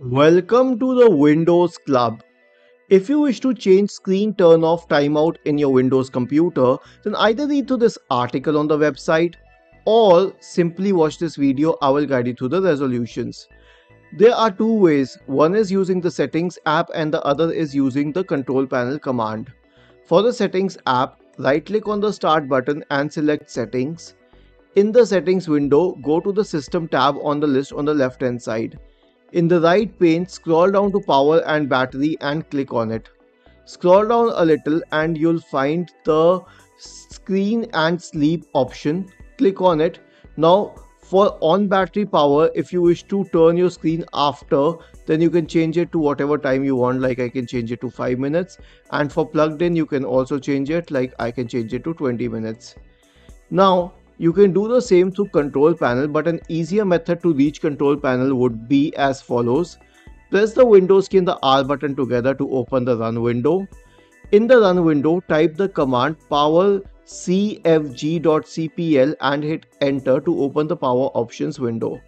Welcome to the Windows Club. If you wish to change screen turn off timeout in your Windows computer, then either read through this article on the website or simply watch this video. I will guide you through the resolutions. There are two ways. One is using the settings app and the other is using the control panel command. For the settings app, right click on the start button and select settings. In the settings window, go to the system tab on the list on the left hand side. In the right pane, scroll down to power and battery and click on it. Scroll down a little and you'll find the screen and sleep option. Click on it. Now for on battery power, if you wish to turn your screen after, then you can change it to whatever time you want. Like I can change it to 5 minutes. And for plugged in, you can also change it. Like I can change it to 20 minutes. Now you can do the same through control panel but an easier method to reach control panel would be as follows. Press the Windows key and the R button together to open the run window. In the run window, type the command power cfg.cpl and hit enter to open the power options window.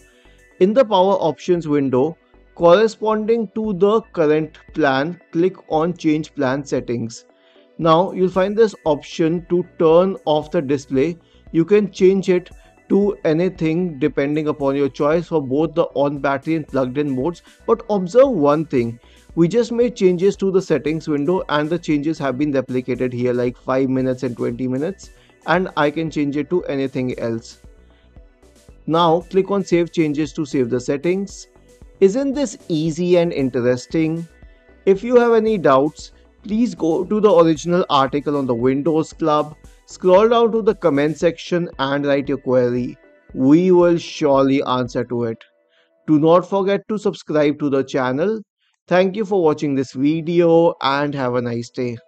In the power options window, corresponding to the current plan, click on change plan settings. Now you'll find this option to turn off the display you can change it to anything depending upon your choice for both the on battery and plugged in modes but observe one thing we just made changes to the settings window and the changes have been replicated here like 5 minutes and 20 minutes and I can change it to anything else. Now click on save changes to save the settings. Isn't this easy and interesting? If you have any doubts, please go to the original article on the Windows Club Scroll down to the comment section and write your query. We will surely answer to it. Do not forget to subscribe to the channel. Thank you for watching this video and have a nice day.